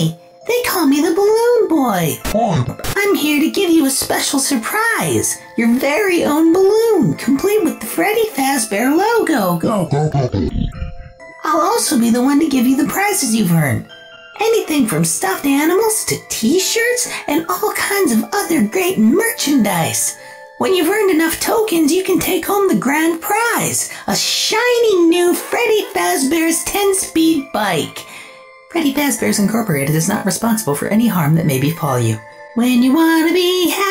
Hi, they call me the Balloon Boy. I'm here to give you a special surprise. Your very own balloon, complete with the Freddy Fazbear logo. Go, go, go, go. I'll also be the one to give you the prizes you've earned. Anything from stuffed animals to t-shirts and all kinds of other great merchandise. When you've earned enough tokens, you can take home the grand prize, a shiny new Freddy Fazbear's 10-speed bike. Freddy Fazbear's Incorporated is not responsible for any harm that may befall you. When you want to be happy